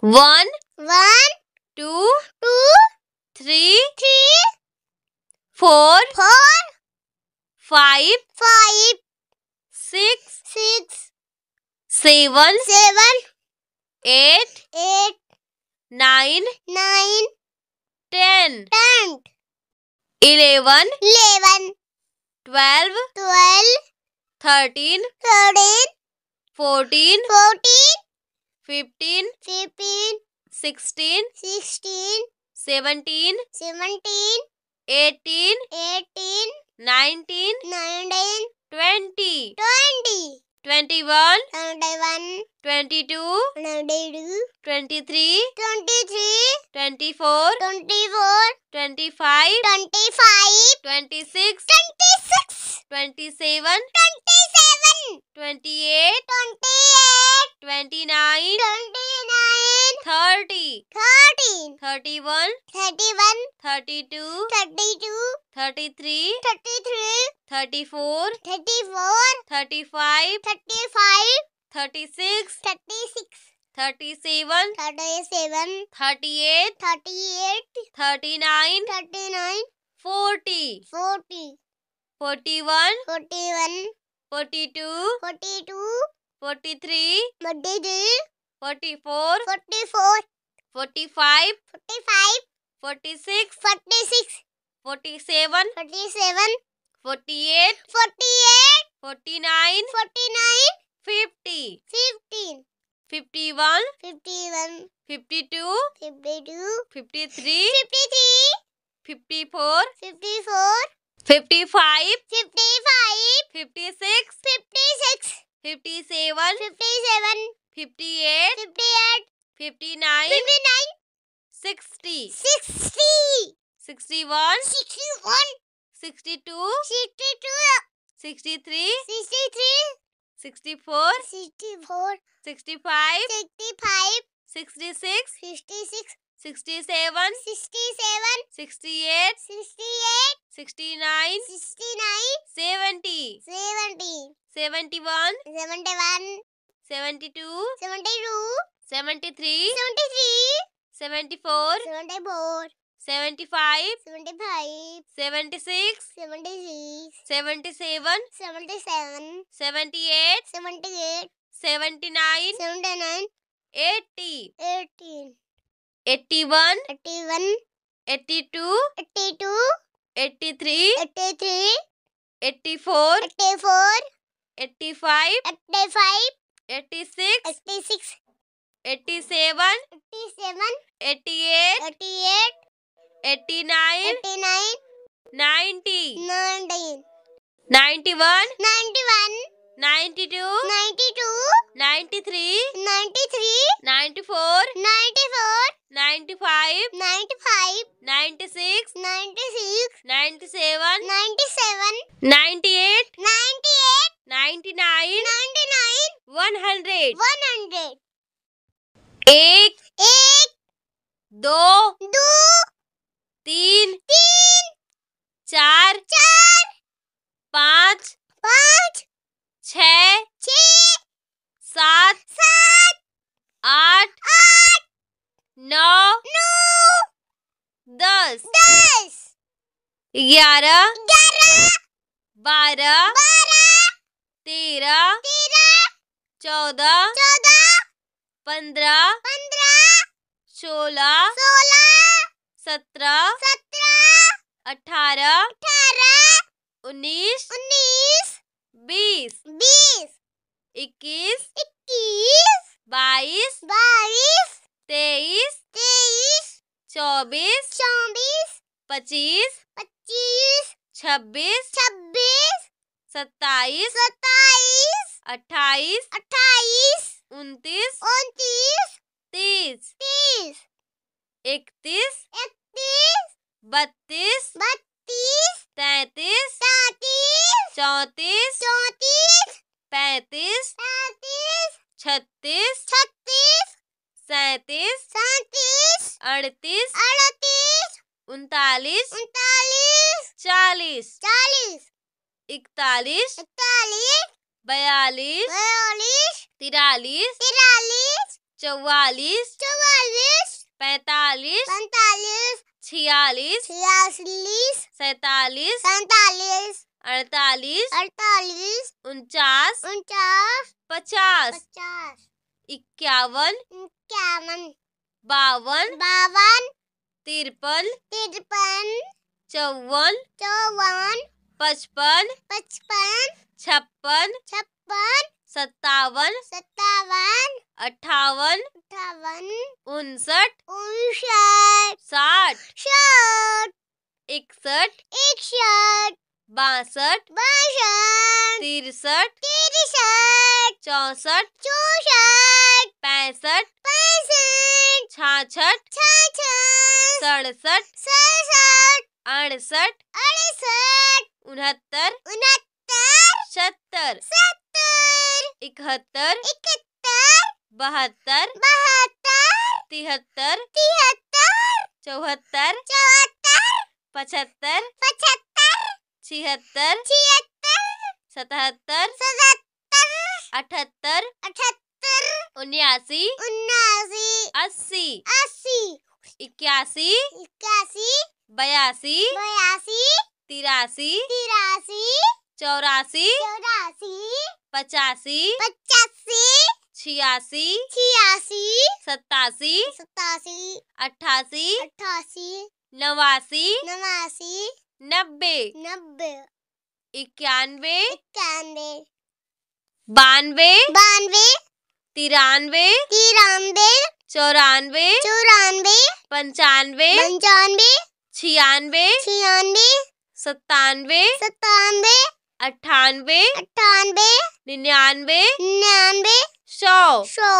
One, one, two, two, three, three, four, four, five, five, six, six, seven, seven, eight, eight, nine, nine, ten, ten, eleven, eleven, twelve, twelve, thirteen, thirteen, fourteen, fourteen, 15 15 16 16 17 17 18 18 19 19 20 20 21 21 22 22 23 23 24 24 25 25 26 26 27 27 28 28 twenty nine twenty nine thirty thirty thirty one thirty one thirty two thirty two thirty three thirty three thirty four thirty four thirty five thirty five thirty six thirty six thirty seven thirty seven thirty eight thirty eight thirty nine thirty nine forty forty forty one forty one forty two forty two forty three forty three forty four forty four forty five forty five forty six forty six forty seven forty seven forty eight forty eight forty nine forty nine fifty fifteen fifty one fifty one fifty two fifty two fifty three fifty three fifty four fifty four fifty five fifty five fifty six fifty six 57 57 58 58 59 59 60 60 61 61 62 62 63 63 64 64 65 65 66 66 67 67 68 68 69 69 70 70 seventy one seventy one seventy two seventy two seventy three seventy three seventy four seventy four seventy five seventy five seventy six seventy six seventy seven seventy seven seventy eight seventy eight seventy nine seventy nine eighty eighteen eighty one eighty one eighty two eighty two eighty three eighty three eighty four eighty four seventy-three, seventy-three, seventy-four, seventy-four, seventy-five, seventy-five, seventy-six, seventy-six, seventy-seven, seventy-seven, seventy-eight, seventy-eight, seventy-nine, seventy-nine, eighty, eighteen, eighty-one, eighty-one, eighty-two, eighty-two, eighty-three, eighty-three, eighty-four, eighty-four, eighty-five, eighty-five, eighty-six, eighty-six, eighty-seven, eighty-seven, eighty-eight, eighty-eight, eighty-nine, eighty-nine, ninety, nineteen, ninety-one, ninety-one, ninety-two, ninety-two, ninety-three, ninety-three, ninety-four, ninety-four, ninety-five, ninety-five, ninety-six, ninety-six, ninety-seven, ninety-seven, ninety-eight, hundred. Hundred एक एक, दो दो, तीन तीन, चार चार, पाँच पाँच, छ छः, सात सात, आठ आठ, नौ नौ, दस दस, ग्यारह ग्यारह, बारह बारह, तेरह, चौदह चौदह, पंद्रह पंद्रह, सोलह सोलह, सत्रह सत्रह, अठारह अठारह, उन्नीस उन्नीस, बीस बीस, इक्कीस इक्कीस, बाईस बाईस, तेईस तेईस, चौबीस चौबीस, पच्चीस पच्चीस, छब्बीस छब्बीस, सत्ताईस सत्ताईस, अट्ठाईस अट्ठाईस, उनतीस उनतीस, तीस तीस, इकतीस इकतीस, बत्तीस बत्तीस, तैतीस तैतीस, चौंतीस चौंतीस, पैंतीस पैंतीस, छत्तीस छत्तीस, सैतीस सैतीस अड़तीस अड़तीस, उनतालीस उनतालीस, चालीस चालीस, इकतालीस इकतालीस, बयालीस बयालीस, तिरालीस तिरालीस, चौवालीस चौवालीस, पैतालीस पैंतालीस छियालीस छियालीस सैतालीस सैतालीस अड़तालीस अड़तालीस उनचास उनचास पचास पचास इक्यावन इक्यावन बावन बावन तिरपन तिरपन चौवन चौवन पचपन पचपन छप्पन छप्पन सत्तावन सत्तावन अठावन अठावन उनसठ उनसठ साठ साठ इकसठ इकसठ बासठ बासठ तिरसठ तिरसठ चौसठ चौसठ पैंसठ पैंसठ छाछठ छाछठ सड़सठ सड़सठ अड़सठ अड़सठ उनहत्तर उनहत्तर सत्तर। सत्तर। इकहत्तर। इकहत्तर। बहत्तर। बहत्तर। तिहत्तर। तिहत्तर। चौहत्तर। चौहत्तर। पचहत्तर। पचहत्तर। छिहत्तर। छिहत्तर। सतहत्तर। सतहत्तर। अठहत्तर। अठहत्तर। उन्यासी। उन्यासी। अस्सी। अस्सी। इक्यासी। इक्यासी। बयासी। बयासी। तिरासी। तिरासी। चौरासी चौरासी पचासी पचासी छियासी छियासी सतासी सतासी अट्ठासी अट्ठासी नवासी नवासी नब्बे नब्बे इक्यानवे इक्यानवे बानवे बानवे तिरानवे तिरानवे चौरानवे चौरानवे पंचानवे पंचानवे छियानवे छियानवे सत्तानवे सत्तानवे अट्ठानवे अट्ठानवे निन्यानवे निन्यानवे सौ। सौ।